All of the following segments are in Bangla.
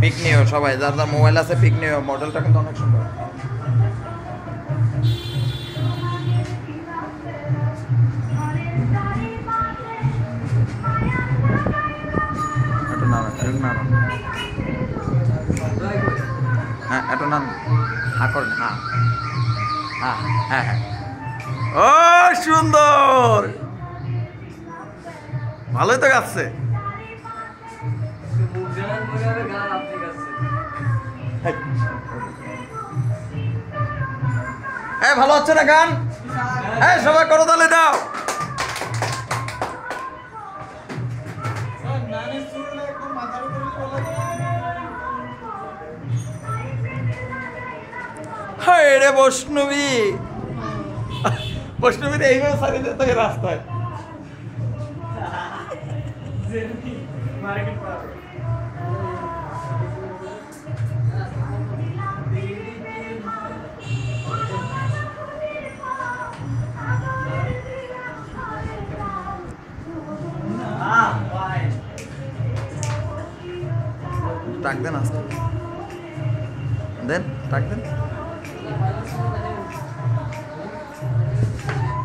পিক নিও সবাই, যার যার মোবাইল আছে পিক নিও মডেলটা কিন্তু অনেক সুন্দর। হ্যাঁ হ্যাঁ হ্যাঁ হ্যাঁ। ও, সুন্দর! ভালোই তো গাচ্ছে। এই, ভালো হচ্ছে না গান? এই, সবাই করো তাহলে, দাও। হায় রে বৈষ্ণবী। বৈষ্ণবীর এইভাবে সারিয়ে যেতে হয় রাস্তায়। টাক দেন আসতে দেন টাক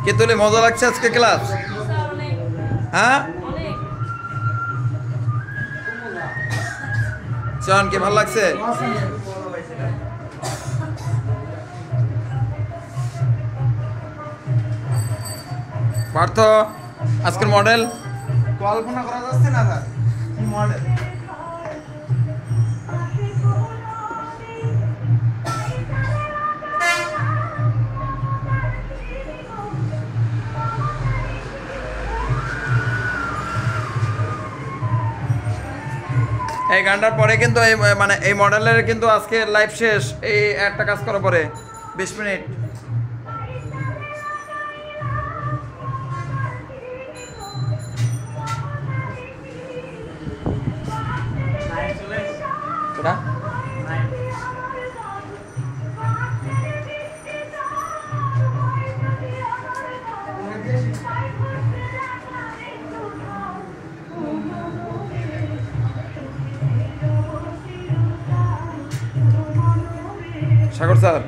কে তোলে মজা লাগছে আজকে ক্লাস? হ্যাঁ? চন কে ভালো লাগছে? পার্থ, আজকের মডেল? কল্পনা করা যাচ্ছে না, স্যার। কি মডেল? এই গানটার পরে কিন্তু এই মানে এই মডেলের কিন্তু আজকে লাইভ শেষ। এই একটা কাজ করার পরে, বিশ মিনিট। সাগর স্যার,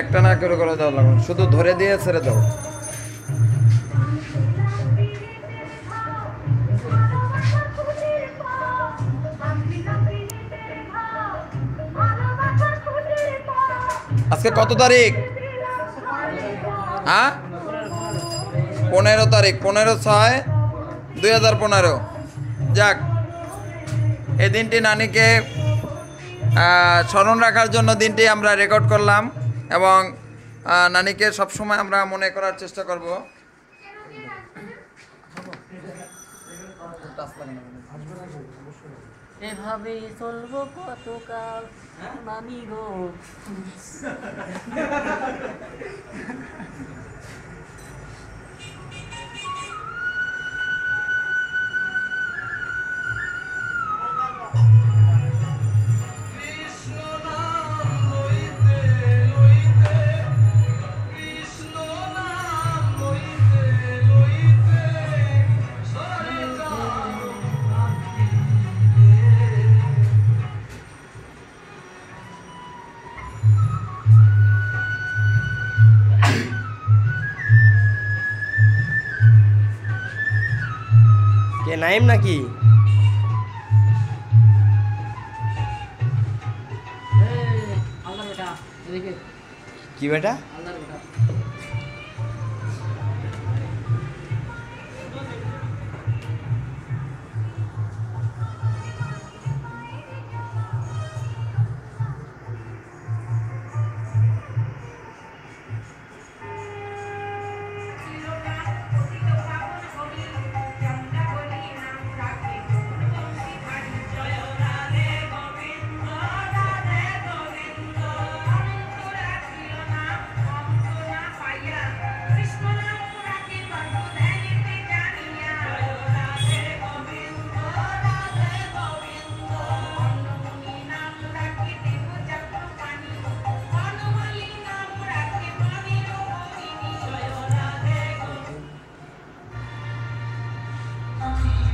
একটা না করে করে দাও লাগবে শুধু ধরে দিয়ে ছেড়ে দাও। আজকে কত তারিখ? হ্যাঁ? পনেরো তারিখ, পনেরো ছয় দুই হাজার পনেরো। যাক এই দিনটি নানিকে স্মরণ রাখার জন্য দিনটি আমরা রেকর্ড করলাম এবং নানিকে সবসময় আমরা মনে করার চেষ্টা করব। এভাবেই চলবো কতকাল? গো। কে নাইম নাকি? কি বেটা?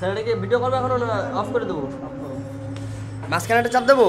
স্যার এটা কি ভিডিও করবে এখনও না? অফ করে দেবো। মাঝখানে একটা চাপ দেবো?